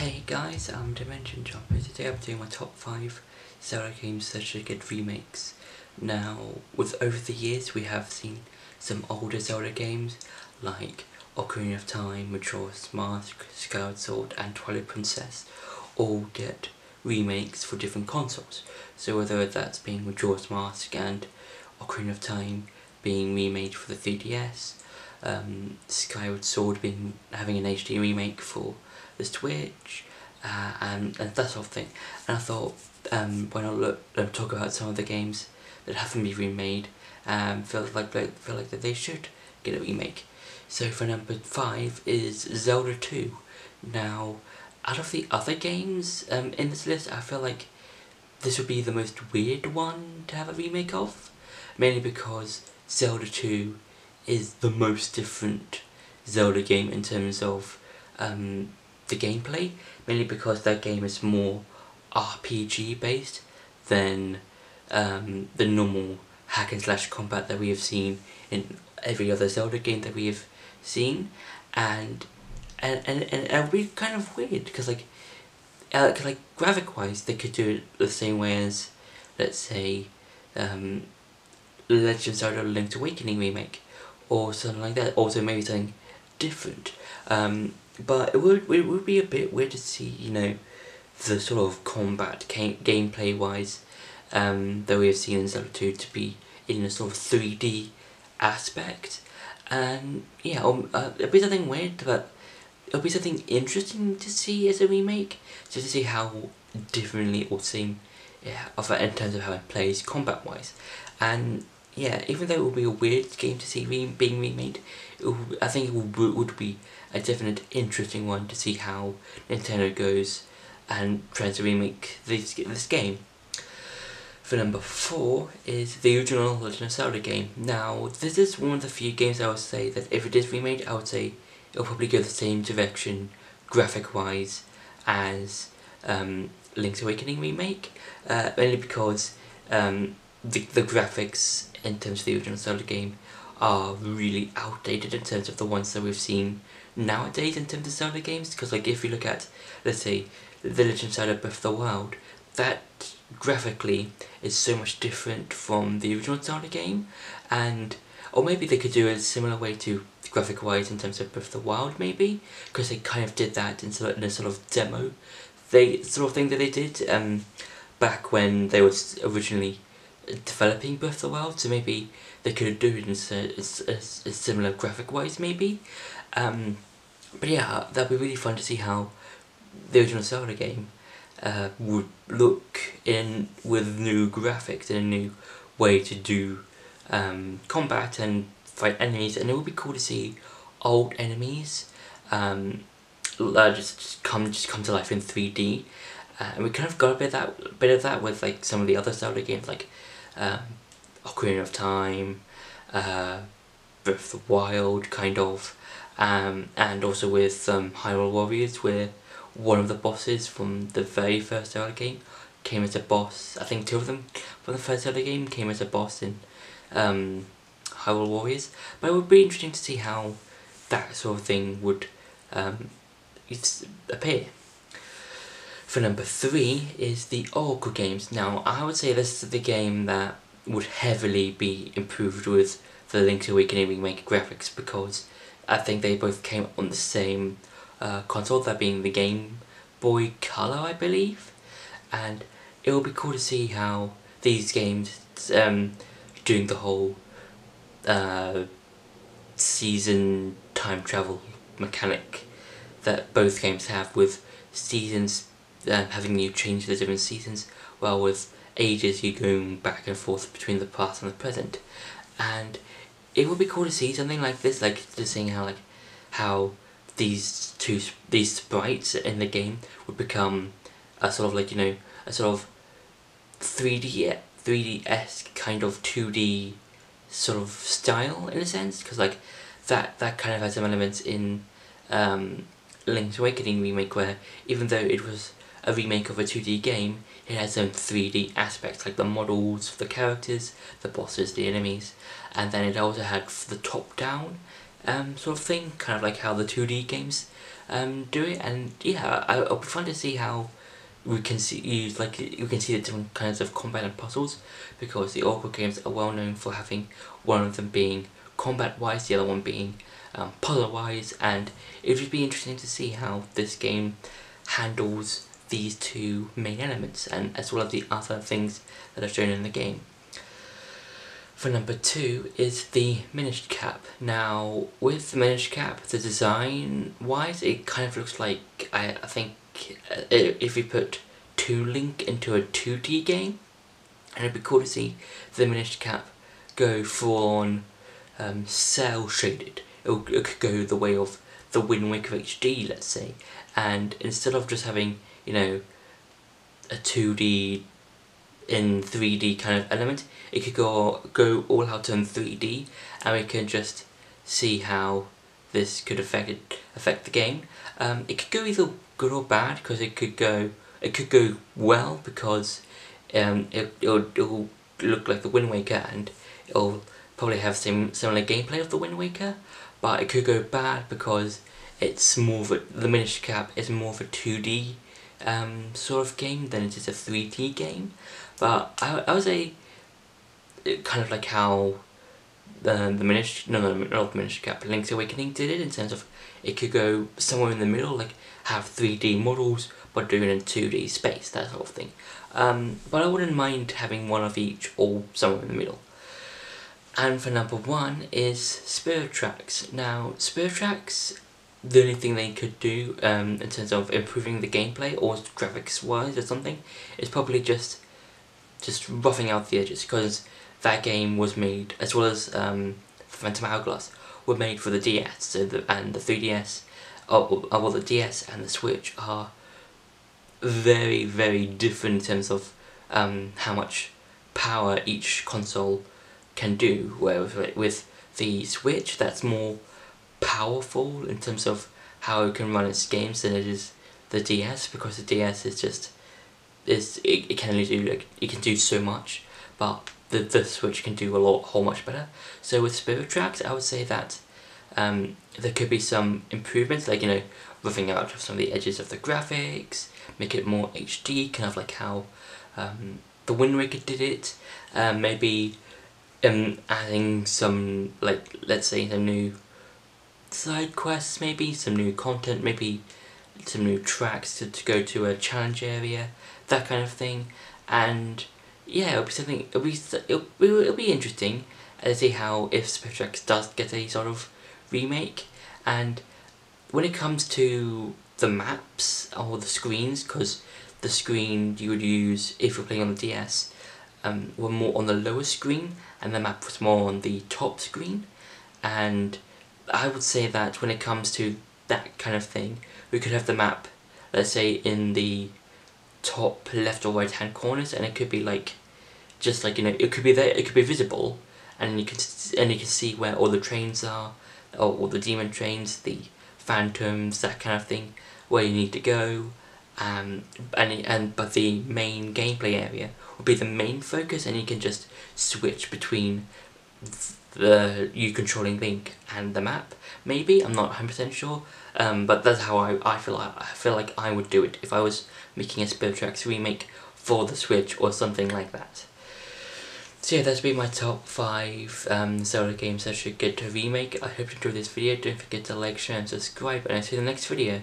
Hey guys, I'm Dimension Jumper. Today I'm doing my top 5 Zelda games that should get remakes. Now, with over the years we have seen some older Zelda games like Ocarina of Time, Majora's Mask, Skyward Sword and Twilight Princess all get remakes for different consoles. So whether that's being Majora's Mask and Ocarina of Time being remade for the 3DS, um, Skyward Sword being having an HD remake for the Switch, uh, and, and that sort of thing. And I thought, um, why not look, um, talk about some of the games that haven't been remade, um, feel like feel like that they should get a remake. So for number five is Zelda 2. Now, out of the other games um, in this list, I feel like this would be the most weird one to have a remake of, mainly because Zelda 2 is the most different Zelda game in terms of um, the gameplay, mainly because that game is more RPG based than um, the normal hack and slash combat that we have seen in every other Zelda game that we have seen, and and and, and it would be kind of weird because like, uh, like graphic wise they could do it the same way as, let's say, um, Legend of Zelda Link's Awakening remake, or something like that. Also maybe something different. Um, but it would it would be a bit weird to see you know the sort of combat game gameplay wise um, that we have seen in Zelda 2 to be in a sort of 3D aspect. And yeah um, uh, it'll be something weird but it'll be something interesting to see as a remake just to see how differently it will seem yeah, in terms of how it plays combat wise and yeah, even though it would be a weird game to see re being remade, I think it would, would be a definite interesting one to see how Nintendo goes and tries to remake this, this game. For number 4 is the original Legend of Zelda game. Now, this is one of the few games I would say that if it is remade, I would say it'll probably go the same direction, graphic-wise, as um, Link's Awakening remake, uh, only because um, the, the graphics in terms of the original Zelda game are really outdated in terms of the ones that we've seen nowadays in terms of Zelda games. Because like if you look at let's say The Legend of Zelda Breath of the Wild that graphically is so much different from the original Zelda game. And or maybe they could do a similar way to graphic wise in terms of Breath of the Wild maybe because they kind of did that in, sort in a sort of demo. They sort of thing that they did um, back when they was originally developing Breath of the Wild, so maybe they could do it in a, a, a similar graphic wise, maybe. Um, but yeah, that'd be really fun to see how the original Zelda game uh, would look in with new graphics and a new way to do um, combat and fight enemies, and it would be cool to see old enemies um, uh, just come just come to life in three D. Uh, and we kind of got a bit of that bit of that with like some of the other Zelda games like um, Ocarina of Time, uh, Breath of the Wild, kind of, um, and also with um, Hyrule Warriors, where one of the bosses from the very first Zelda game came as a boss. I think two of them from the first Zelda game came as a boss in um, Hyrule Warriors. But it would be interesting to see how that sort of thing would um, appear. For number three is the Oracle games. Now, I would say this is the game that would heavily be improved with the Link's Awakening remake graphics because I think they both came on the same uh, console, that being the Game Boy Color, I believe. And it will be cool to see how these games, um, doing the whole uh, season time travel mechanic that both games have with seasons um, having you change the different seasons, well with ages you're going back and forth between the past and the present. And it would be cool to see something like this, like just seeing how like how these two these sprites in the game would become a sort of like you know a sort of 3D 3D esque kind of 2D sort of style in a sense because like that that kind of has some elements in um, Link's Awakening remake where even though it was a remake of a 2D game, it has some 3D aspects like the models, the characters, the bosses, the enemies, and then it also had the top-down um, sort of thing, kind of like how the 2D games um, do it, and yeah, I, it'll be fun to see how we can see use like you can see the different kinds of combat and puzzles because the Oracle games are well known for having one of them being combat wise, the other one being um, wise, and it would be interesting to see how this game handles these two main elements and as well as the other things that are shown in the game. For number two is the Minish Cap. Now, with the Minish Cap, the design wise, it kind of looks like, I, I think, uh, if we put Toon Link into a 2D game, and it'd be cool to see the Minish Cap go full on um, cel shaded. It, could go the way of the Wind Waker HD, let's say, and instead of just having, you know, a 2D in 3D kind of element, it could go go all out in 3D, and we can just see how this could affect it, affect the game. Um, it could go either good or bad because it could go it could go well because um, it it'll, it'll look like the Wind Waker and it'll probably have same similar gameplay of the Wind Waker, but it could go bad because it's more of a, the Minish Cap is more of a 2D um, sort of game than it is a 3D game. But I, I would say, kind of like how the, the Minish, no, no, not the Minish Cap, Link's Awakening did it in terms of it could go somewhere in the middle, like have 3D models, but do it in 2D space, that sort of thing. Um, but I wouldn't mind having one of each or somewhere in the middle. And for number one is Spirit Tracks. Now, Spirit Tracks, the only thing they could do um, in terms of improving the gameplay or graphics wise or something is probably just just roughing out the edges because that game was made as well as um, Phantom Hourglass were made for the DS so the, and the 3DS oh, oh, well the DS and the Switch are very very different in terms of um, how much power each console can do whereas with the Switch that's more powerful in terms of how it can run its games than it is the DS because the DS is just is it, it can only do like it can do so much but the, the Switch can do a lot whole much better. So with Spirit Tracks I would say that um, there could be some improvements like you know roughing out of some of the edges of the graphics make it more HD kind of like how um, the Wind Waker did it. Um, maybe um, adding some like let's say some new side quests maybe some new content maybe some new tracks to, to go to a challenge area that kind of thing. And yeah it'll be something it'll be it'll, it'll be interesting to see how if Tracks does get a sort of remake. And when it comes to the maps or the screens because the screen you would use if you're playing on the DS um, were more on the lower screen and the map was more on the top screen. And I would say that when it comes to that kind of thing we could have the map let's say in the top left or right hand corners and it could be like just like you know it could be there it could be visible and you can and you can see where all the trains are or all the demon trains the phantoms that kind of thing where you need to go um, and, and but the main gameplay area will be the main focus and you can just switch between the you controlling Link and the map maybe I'm not 100% sure um, but that's how I, I feel like, I feel like I would do it if I was making a Spirit Tracks remake for the Switch or something like that. So yeah, that's been my top 5 um, Zelda games that should get a remake. I hope you enjoyed this video. Don't forget to like, share and subscribe and I'll see you in the next video.